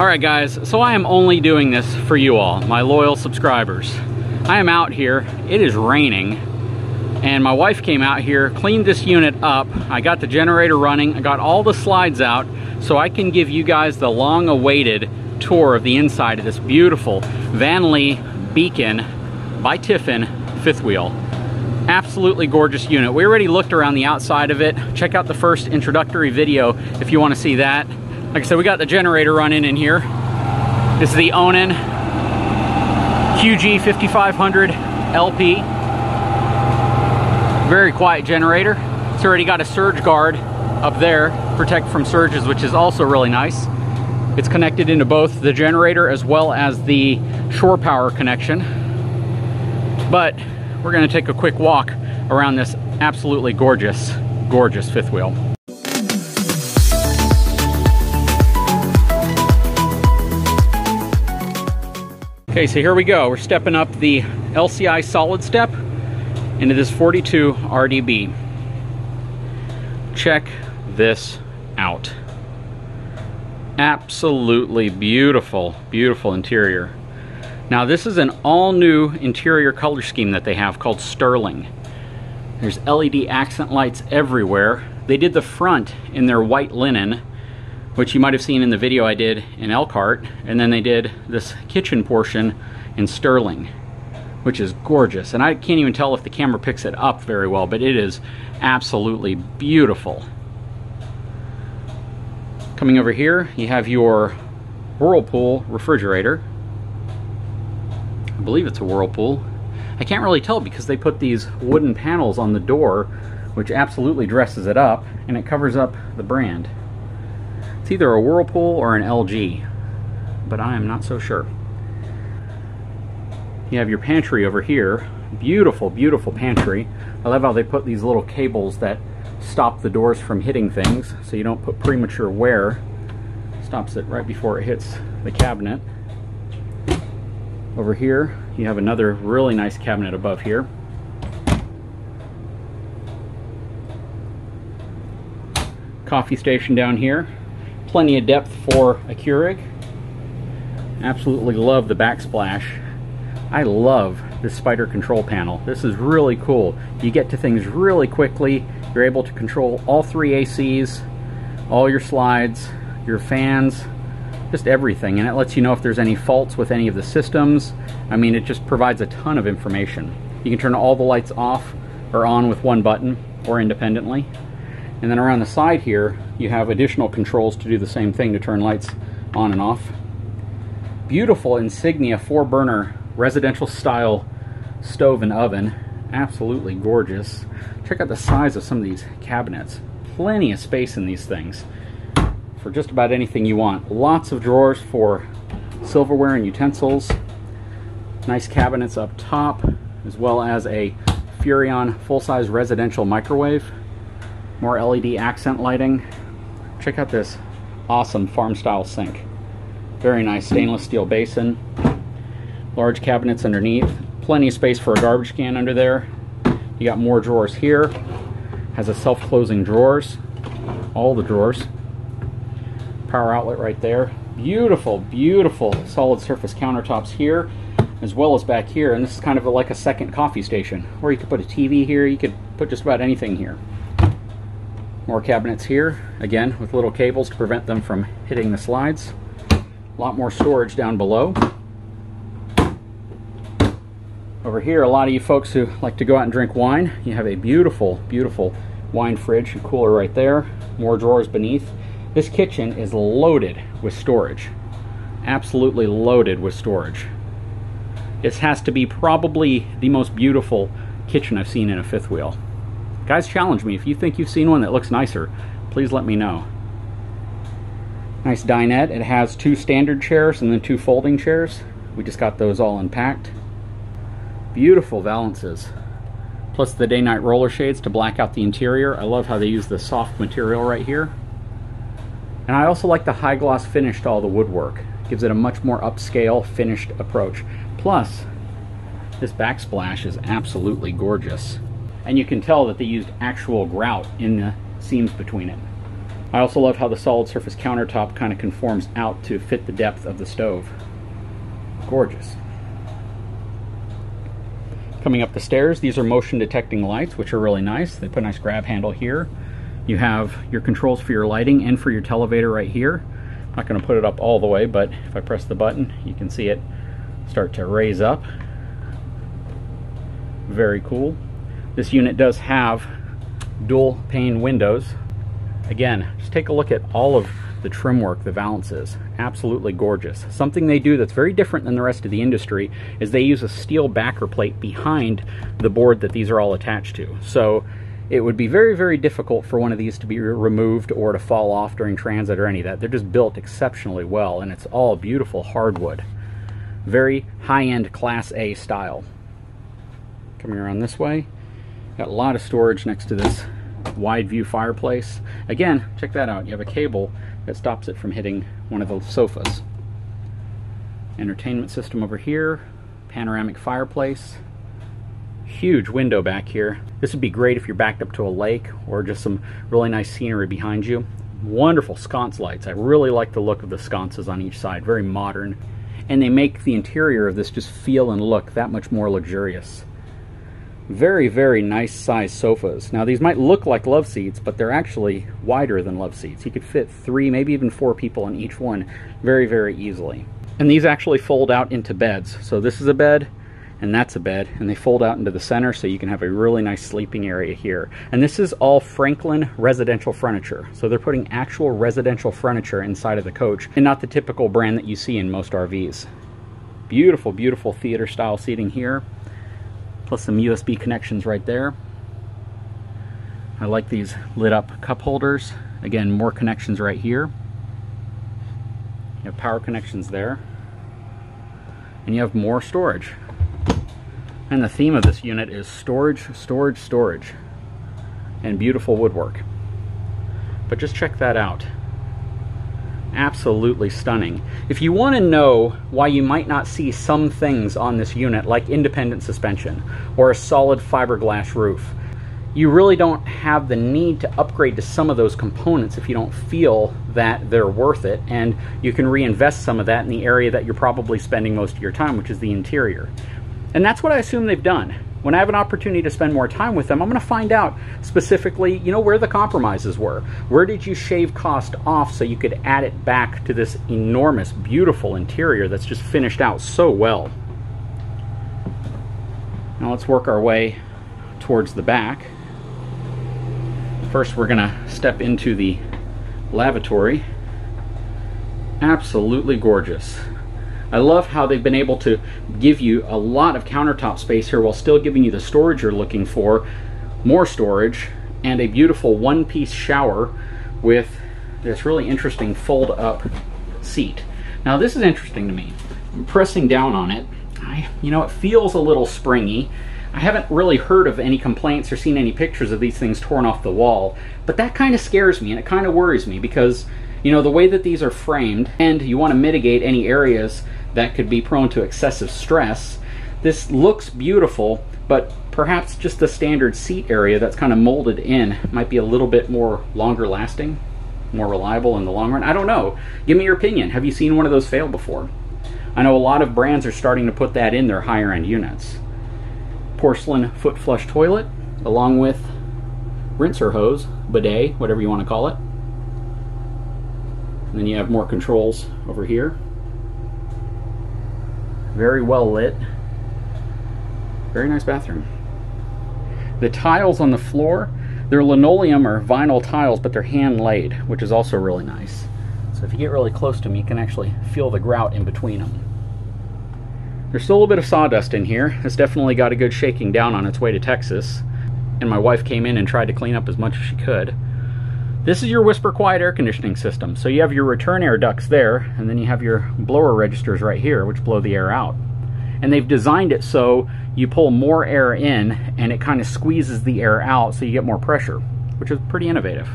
Alright guys, so I am only doing this for you all, my loyal subscribers. I am out here, it is raining, and my wife came out here, cleaned this unit up, I got the generator running, I got all the slides out, so I can give you guys the long-awaited tour of the inside of this beautiful Vanleigh Beacon by Tiffin fifth wheel. Absolutely gorgeous unit. We already looked around the outside of it. Check out the first introductory video if you want to see that. Like I said, we got the generator running in here. This is the Onan QG 5500 LP. Very quiet generator. It's already got a surge guard up there, protect from surges, which is also really nice. It's connected into both the generator as well as the shore power connection. But we're gonna take a quick walk around this absolutely gorgeous, gorgeous fifth wheel. Okay, so here we go. We're stepping up the LCI solid step into this 42 RDB. Check this out. Absolutely beautiful, beautiful interior. Now this is an all new interior color scheme that they have called Sterling. There's LED accent lights everywhere. They did the front in their white linen which you might have seen in the video I did in Elkhart, and then they did this kitchen portion in Sterling, which is gorgeous. And I can't even tell if the camera picks it up very well, but it is absolutely beautiful. Coming over here, you have your Whirlpool refrigerator. I believe it's a Whirlpool. I can't really tell because they put these wooden panels on the door, which absolutely dresses it up, and it covers up the brand. It's either a Whirlpool or an LG, but I am not so sure. You have your pantry over here. Beautiful, beautiful pantry. I love how they put these little cables that stop the doors from hitting things so you don't put premature wear. Stops it right before it hits the cabinet. Over here, you have another really nice cabinet above here. Coffee station down here plenty of depth for a Keurig. Absolutely love the backsplash. I love this Spyder control panel. This is really cool. You get to things really quickly. You're able to control all three ACs, all your slides, your fans, just everything. And it lets you know if there's any faults with any of the systems. I mean, it just provides a ton of information. You can turn all the lights off or on with one button or independently. And then around the side here, you have additional controls to do the same thing to turn lights on and off. Beautiful Insignia four burner residential style stove and oven. Absolutely gorgeous. Check out the size of some of these cabinets. Plenty of space in these things for just about anything you want. Lots of drawers for silverware and utensils. Nice cabinets up top, as well as a Furrion full-size residential microwave more LED accent lighting. Check out this awesome farm style sink. Very nice stainless steel basin. Large cabinets underneath. Plenty of space for a garbage can under there. You got more drawers here. Has a self-closing drawers. All the drawers. Power outlet right there. Beautiful, beautiful solid surface countertops here as well as back here and this is kind of like a second coffee station or you could put a TV here you could put just about anything here more cabinets here, again with little cables to prevent them from hitting the slides. A lot more storage down below. Over here, a lot of you folks who like to go out and drink wine, you have a beautiful, beautiful wine fridge and cooler right there. More drawers beneath. This kitchen is loaded with storage. Absolutely loaded with storage. This has to be probably the most beautiful kitchen I've seen in a fifth wheel. Guys, challenge me. If you think you've seen one that looks nicer, please let me know. Nice dinette. It has two standard chairs and then two folding chairs. We just got those all unpacked. Beautiful valances. Plus the day-night roller shades to black out the interior. I love how they use the soft material right here. And I also like the high gloss finish to all the woodwork. Gives it a much more upscale finished approach. Plus, this backsplash is absolutely gorgeous and you can tell that they used actual grout in the seams between it. I also love how the solid surface countertop kind of conforms out to fit the depth of the stove. Gorgeous. Coming up the stairs, these are motion detecting lights, which are really nice. They put a nice grab handle here. You have your controls for your lighting and for your televator right here. I'm not going to put it up all the way, but if I press the button, you can see it start to raise up. Very cool. This unit does have dual pane windows. Again, just take a look at all of the trim work, the valances. Absolutely gorgeous. Something they do that's very different than the rest of the industry is they use a steel backer plate behind the board that these are all attached to. So it would be very, very difficult for one of these to be removed or to fall off during transit or any of that. They're just built exceptionally well, and it's all beautiful hardwood. Very high-end Class A style. Coming around this way, got a lot of storage next to this wide view fireplace. Again, check that out. You have a cable that stops it from hitting one of the sofas. Entertainment system over here, panoramic fireplace, huge window back here. This would be great if you're backed up to a lake or just some really nice scenery behind you. Wonderful sconce lights. I really like the look of the sconces on each side, very modern. And they make the interior of this just feel and look that much more luxurious. Very, very nice size sofas. Now these might look like love seats, but they're actually wider than love seats. You could fit three, maybe even four people in each one very, very easily. And these actually fold out into beds. So this is a bed, and that's a bed, and they fold out into the center so you can have a really nice sleeping area here. And this is all Franklin residential furniture. So they're putting actual residential furniture inside of the coach, and not the typical brand that you see in most RVs. Beautiful, beautiful theater style seating here plus some USB connections right there. I like these lit up cup holders. Again, more connections right here. You have power connections there. And you have more storage. And the theme of this unit is storage, storage, storage. And beautiful woodwork. But just check that out absolutely stunning. If you want to know why you might not see some things on this unit, like independent suspension or a solid fiberglass roof, you really don't have the need to upgrade to some of those components if you don't feel that they're worth it, and you can reinvest some of that in the area that you're probably spending most of your time, which is the interior. And that's what I assume they've done when I have an opportunity to spend more time with them, I'm going to find out specifically, you know, where the compromises were. Where did you shave cost off so you could add it back to this enormous, beautiful interior that's just finished out so well. Now let's work our way towards the back. First, we're going to step into the lavatory. Absolutely gorgeous. I love how they've been able to give you a lot of countertop space here while still giving you the storage you're looking for, more storage, and a beautiful one-piece shower with this really interesting fold-up seat. Now this is interesting to me. I'm pressing down on it. I, you know, it feels a little springy. I haven't really heard of any complaints or seen any pictures of these things torn off the wall, but that kind of scares me and it kind of worries me because, you know, the way that these are framed and you want to mitigate any areas that could be prone to excessive stress. This looks beautiful, but perhaps just the standard seat area that's kind of molded in might be a little bit more longer lasting, more reliable in the long run. I don't know. Give me your opinion. Have you seen one of those fail before? I know a lot of brands are starting to put that in their higher end units. Porcelain foot flush toilet, along with rinser hose, bidet, whatever you want to call it. And then you have more controls over here very well lit. Very nice bathroom. The tiles on the floor, they're linoleum or vinyl tiles, but they're hand laid, which is also really nice. So if you get really close to them, you can actually feel the grout in between them. There's still a little bit of sawdust in here. It's definitely got a good shaking down on its way to Texas. And my wife came in and tried to clean up as much as she could. This is your Whisper Quiet air conditioning system. So you have your return air ducts there, and then you have your blower registers right here, which blow the air out. And they've designed it so you pull more air in, and it kind of squeezes the air out so you get more pressure, which is pretty innovative.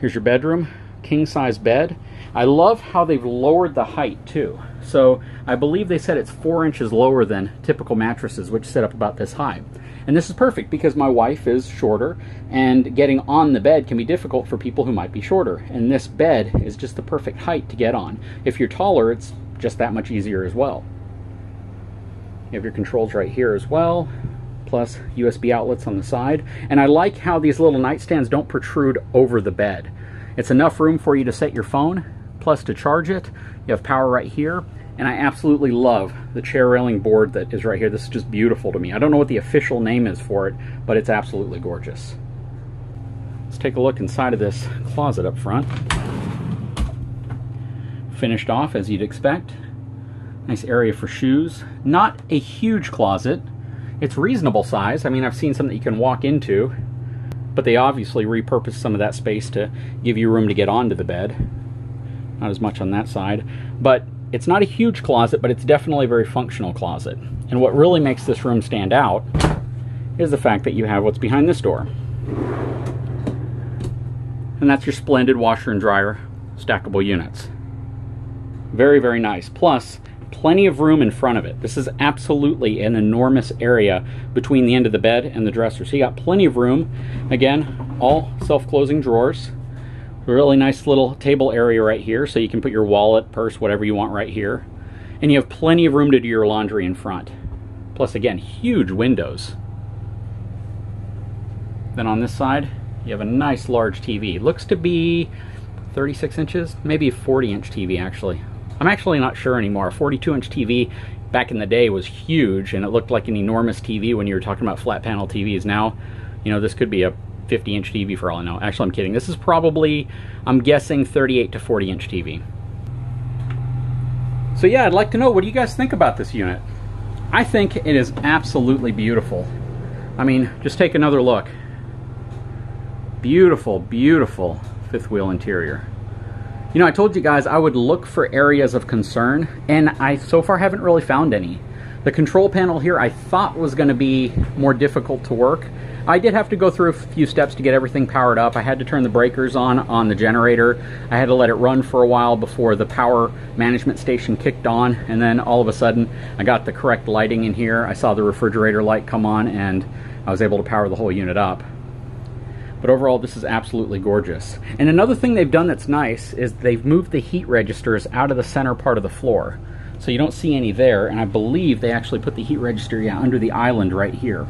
Here's your bedroom, king size bed. I love how they've lowered the height too. So I believe they said it's four inches lower than typical mattresses, which sit up about this high. And this is perfect because my wife is shorter and getting on the bed can be difficult for people who might be shorter. And this bed is just the perfect height to get on. If you're taller, it's just that much easier as well. You have your controls right here as well, plus USB outlets on the side. And I like how these little nightstands don't protrude over the bed. It's enough room for you to set your phone, plus to charge it. You have power right here. And I absolutely love the chair railing board that is right here. This is just beautiful to me. I don't know what the official name is for it, but it's absolutely gorgeous. Let's take a look inside of this closet up front. Finished off as you'd expect. Nice area for shoes. Not a huge closet. It's reasonable size. I mean, I've seen some that you can walk into, but they obviously repurposed some of that space to give you room to get onto the bed. Not as much on that side, but it's not a huge closet, but it's definitely a very functional closet. And what really makes this room stand out is the fact that you have what's behind this door. And that's your Splendide washer and dryer stackable units. Very, very nice. Plus, plenty of room in front of it. This is absolutely an enormous area between the end of the bed and the dresser. So you got plenty of room. Again, all self-closing drawers. Really nice little table area right here so you can put your wallet, purse, whatever you want right here. And you have plenty of room to do your laundry in front. Plus, again, huge windows. Then on this side, you have a nice large TV. Looks to be 36 inches, maybe a 40 inch TV actually. I'm actually not sure anymore. A 42 inch TV back in the day was huge and it looked like an enormous TV when you were talking about flat panel TVs. Now, you know, this could be a 50 inch TV for all I know. Actually, I'm kidding. This is probably, I'm guessing 38 to 40 inch TV. So yeah, I'd like to know, what do you guys think about this unit? I think it is absolutely beautiful. I mean, just take another look. Beautiful, beautiful fifth wheel interior. You know, I told you guys I would look for areas of concern, and I so far haven't really found any. The control panel here I thought was going to be more difficult to work. I did have to go through a few steps to get everything powered up. I had to turn the breakers on on the generator. I had to let it run for a while before the power management station kicked on, and then all of a sudden I got the correct lighting in here. I saw the refrigerator light come on, and I was able to power the whole unit up. But overall, this is absolutely gorgeous. And another thing they've done that's nice is they've moved the heat registers out of the center part of the floor. So you don't see any there, and I believe they actually put the heat register yeah, under the island right here.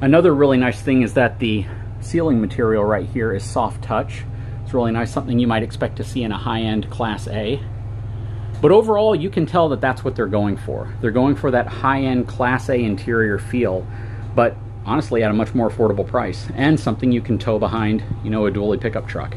Another really nice thing is that the ceiling material right here is soft touch. It's really nice, something you might expect to see in a high-end Class A. But overall, you can tell that that's what they're going for. They're going for that high-end Class A interior feel, but honestly at a much more affordable price and something you can tow behind, you know, a dually pickup truck.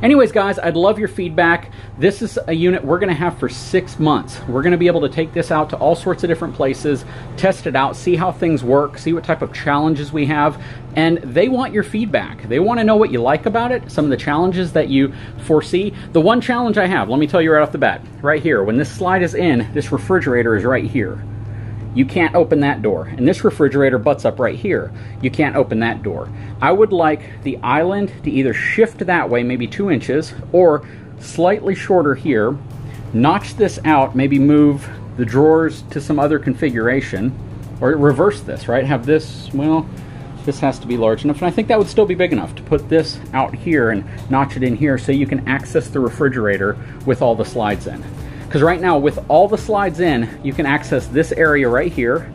Anyways, guys, I'd love your feedback. This is a unit we're going to have for six months. We're going to be able to take this out to all sorts of different places, test it out, see how things work, see what type of challenges we have, and they want your feedback. They want to know what you like about it, some of the challenges that you foresee. The one challenge I have, let me tell you right off the bat, right here, when this slide is in, this refrigerator is right here. You can't open that door. And this refrigerator butts up right here. You can't open that door. I would like the island to either shift that way, maybe two inches, or slightly shorter here, notch this out, maybe move the drawers to some other configuration, or reverse this, right? Have this, well, this has to be large enough, and I think that would still be big enough to put this out here and notch it in here so you can access the refrigerator with all the slides in. Because right now, with all the slides in, you can access this area right here.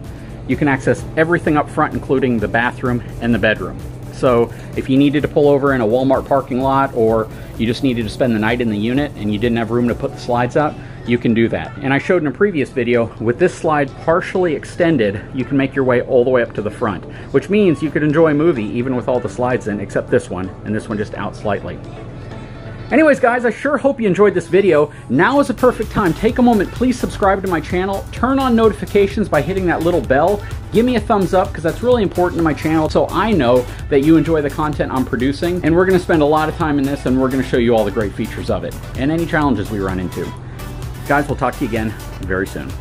You can access everything up front, including the bathroom and the bedroom. So if you needed to pull over in a Walmart parking lot or you just needed to spend the night in the unit and you didn't have room to put the slides up, you can do that. And I showed in a previous video, with this slide partially extended, you can make your way all the way up to the front, which means you could enjoy a movie even with all the slides in, except this one, and this one just out slightly. Anyways, guys, I sure hope you enjoyed this video. Now is a perfect time. Take a moment, please subscribe to my channel. Turn on notifications by hitting that little bell. Give me a thumbs up because that's really important to my channel so I know that you enjoy the content I'm producing. And we're going to spend a lot of time in this and we're going to show you all the great features of it and any challenges we run into. Guys, we'll talk to you again very soon.